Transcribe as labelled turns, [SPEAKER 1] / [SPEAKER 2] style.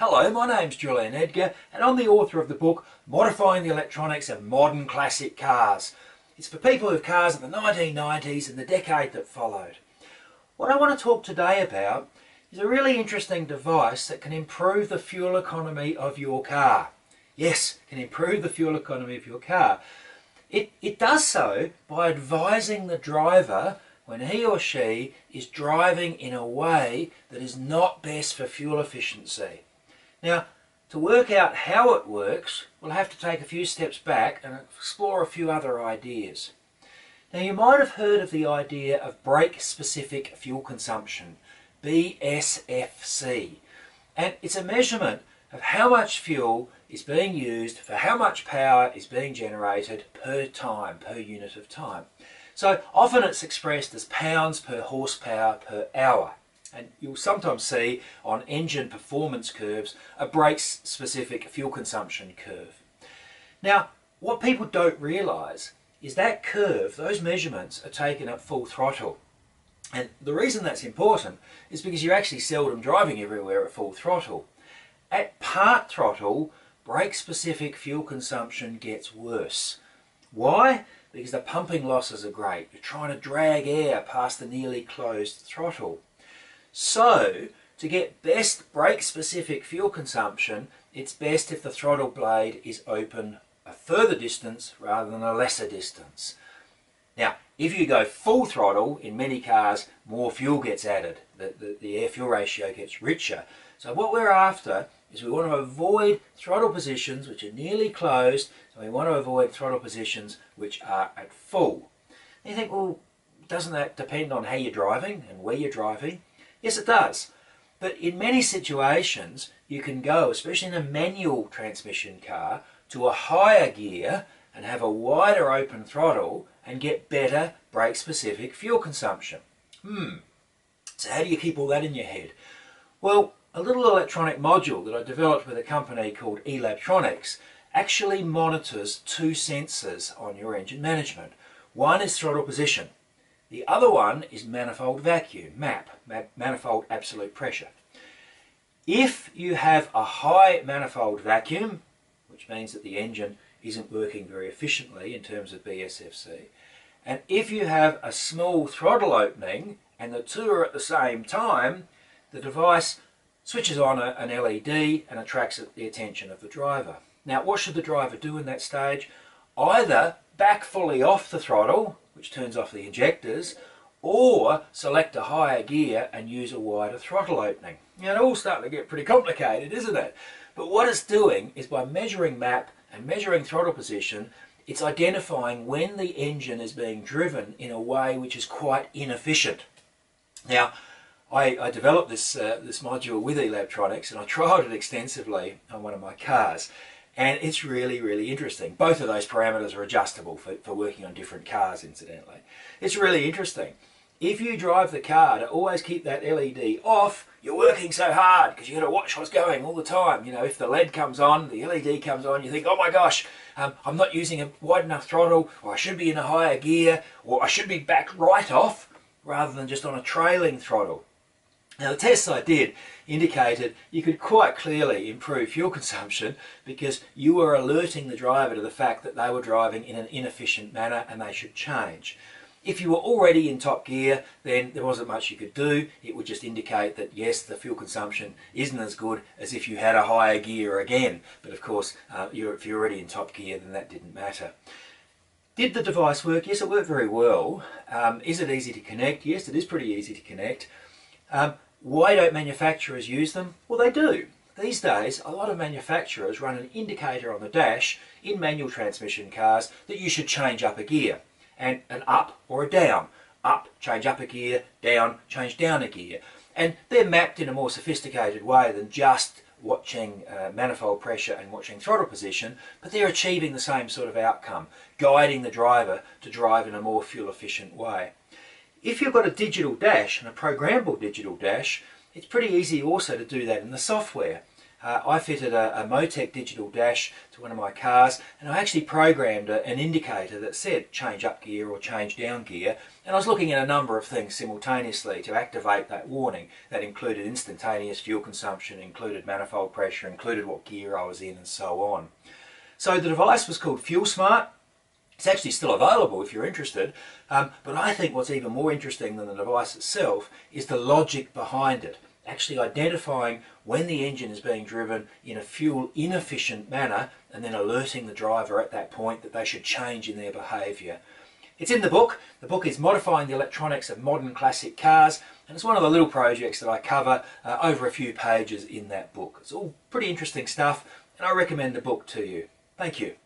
[SPEAKER 1] Hello, my name's Julian Edgar and I'm the author of the book Modifying the Electronics of Modern Classic Cars. It's for people with cars of the 1990s and the decade that followed. What I want to talk today about is a really interesting device that can improve the fuel economy of your car. Yes, can improve the fuel economy of your car. It, it does so by advising the driver when he or she is driving in a way that is not best for fuel efficiency. Now, to work out how it works, we'll have to take a few steps back and explore a few other ideas. Now, you might have heard of the idea of brake-specific fuel consumption, BSFC, and it's a measurement of how much fuel is being used for how much power is being generated per time, per unit of time. So often it's expressed as pounds per horsepower per hour. And you'll sometimes see on engine performance curves a brake specific fuel consumption curve. Now, what people don't realise is that curve, those measurements are taken at full throttle. And the reason that's important is because you're actually seldom driving everywhere at full throttle. At part throttle, brake specific fuel consumption gets worse. Why? because the pumping losses are great. You're trying to drag air past the nearly closed throttle. So, to get best brake specific fuel consumption, it's best if the throttle blade is open a further distance rather than a lesser distance. Now, if you go full throttle, in many cars, more fuel gets added. The, the, the air-fuel ratio gets richer. So what we're after is we want to avoid throttle positions which are nearly closed and we want to avoid throttle positions which are at full. And you think, well, doesn't that depend on how you're driving and where you're driving? Yes, it does. But in many situations, you can go, especially in a manual transmission car, to a higher gear and have a wider open throttle and get better brake-specific fuel consumption. Hmm. So how do you keep all that in your head? Well, a little electronic module that I developed with a company called Elabtronics actually monitors two sensors on your engine management. One is throttle position. The other one is manifold vacuum, MAP, manifold absolute pressure. If you have a high manifold vacuum, which means that the engine isn't working very efficiently in terms of BSFC, and if you have a small throttle opening and the two are at the same time, the device switches on a, an LED and attracts the attention of the driver. Now what should the driver do in that stage? Either back fully off the throttle, which turns off the injectors, or select a higher gear and use a wider throttle opening. Now it all starting to get pretty complicated, isn't it? But what it's doing is by measuring map and measuring throttle position, it's identifying when the engine is being driven in a way which is quite inefficient. Now, I, I developed this, uh, this module with Elabtronics and I trialed it extensively on one of my cars and it's really really interesting. Both of those parameters are adjustable for, for working on different cars incidentally. It's really interesting. If you drive the car to always keep that LED off, you're working so hard because you've got to watch what's going all the time. You know, if the LED comes on, the LED comes on, you think, oh my gosh, um, I'm not using a wide enough throttle, or I should be in a higher gear, or I should be back right off, rather than just on a trailing throttle. Now the tests I did indicated you could quite clearly improve fuel consumption because you were alerting the driver to the fact that they were driving in an inefficient manner and they should change. If you were already in top gear, then there wasn't much you could do. It would just indicate that yes, the fuel consumption isn't as good as if you had a higher gear again. But of course, uh, you're, if you're already in top gear, then that didn't matter. Did the device work? Yes, it worked very well. Um, is it easy to connect? Yes, it is pretty easy to connect. Um, why don't manufacturers use them? Well, they do. These days, a lot of manufacturers run an indicator on the dash in manual transmission cars that you should change up a gear, and an up or a down. Up, change up a gear, down, change down a gear. And they're mapped in a more sophisticated way than just watching uh, manifold pressure and watching throttle position, but they're achieving the same sort of outcome, guiding the driver to drive in a more fuel efficient way. If you've got a digital dash and a programmable digital dash, it's pretty easy also to do that in the software. uh, I fitted a, a Motec digital dash to one of my cars and I actually programmed a, an indicator that said change up gear or change down gear and I was looking at a number of things simultaneously to activate that warning. That included instantaneous fuel consumption, included manifold pressure, included what gear I was in and so on. So the device was called FuelSmart. It's actually still available if you're interested, um, but I think what's even more interesting than the device itself is the logic behind it actually identifying when the engine is being driven in a fuel inefficient manner and then alerting the driver at that point that they should change in their behaviour. It's in the book. The book is Modifying the Electronics of Modern Classic Cars and it's one of the little projects that I cover uh, over a few pages in that book. It's all pretty interesting stuff and I recommend the book to you. Thank you.